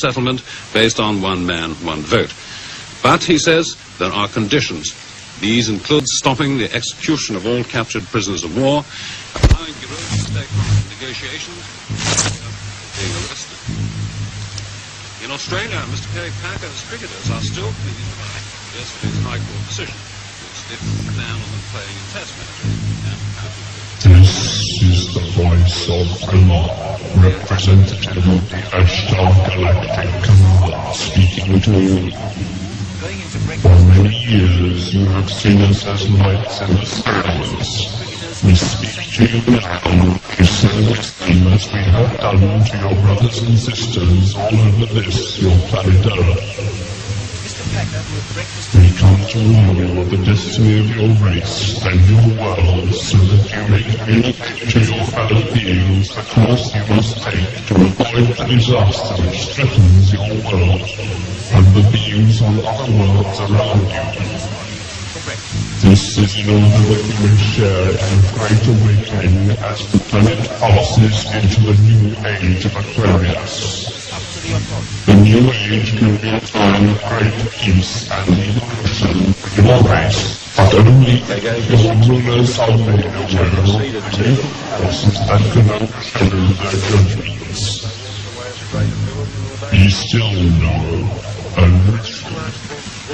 settlement based on one man, one vote. But, he says, there are conditions. These include stopping the execution of all captured prisoners of war, allowing Giroud to take negotiations, being arrested. In Australia, Mr. Kerry Packer's cricketers are still pleading right yesterday's High Court decision, which did ban on them playing in Test matches This is the voice of Allah, representative of the Ashtar Galactic Command, speaking to you. For many years you have seen us as lights in the silence. We speak to you now to service them as we have done to your brothers and sisters all over this, your planet Earth. We come to warn you of the destiny of your race and your world so that you may communicate to your fellow the course you must take to avoid the disaster which threatens your world and the beings on other worlds around you. This is order that you may share in the great awakening as the planet passes into the new age of Aquarius. The new age will be a time of great peace and evolution for your race, but only your rulers are made aware of the new forces that can overshadow their judgments. Be still now, and listen,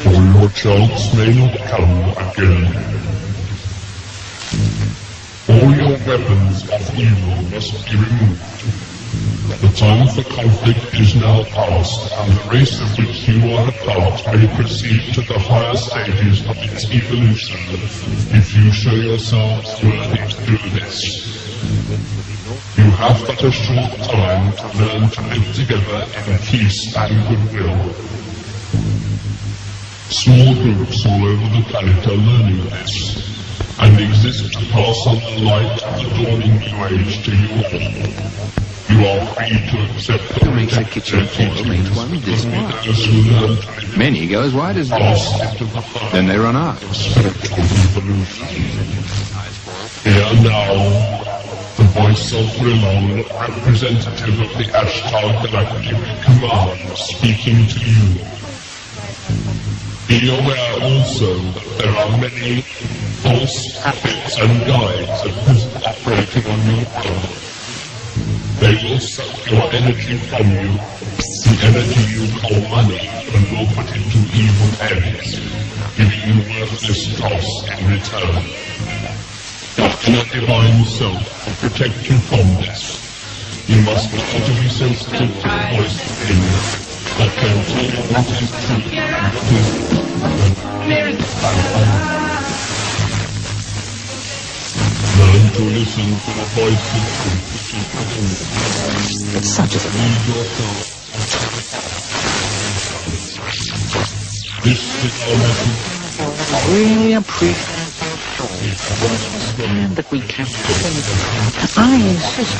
for your chance may not come again. All your weapons of evil must be removed. The time for conflict is now past, and the race of which you are a part may proceed to the higher stages of its evolution if you show yourselves worthy to do this. You have but a short time to learn to live together in peace and goodwill. Small groups all over the planet are learning this, and exist to pass on the light of the dawning new age to you all. You are free to accept the Who makes a kitchen for me? One, this of one. those who learn to live Many go as wide as past into the higher Then they run out. Here now, the voice of Vrillon, representative of the Ashtar Galactic Command, speaking to you. Be aware also that there are many false prophets and guides at present operating on your world. They will suck your energy from you, the energy you call money, and will put it to evil ends, giving you worthless dross in return. Your inner divine self will protect you from this. You must learn to be sensitive to the voice within that can tell you what is true and what is Learn to listen to the voice of truth is within. It's such a Lead. This is our message. really appreciate that we can't I insist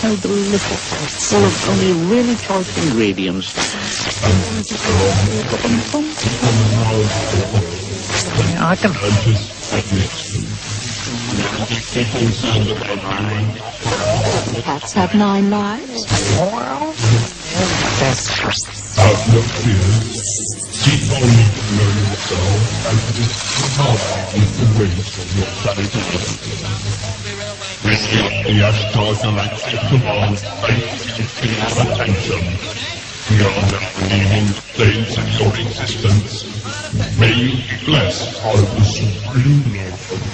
so delicious, full of only really choice ingredients. I can Cats have nine lives. Have no fear. Keep on know yourself and with the ways of your Earth. This is the Ashtar Galactic Command. Attention. We are now leaving the planes of your existence. May you be blessed by the supreme love of the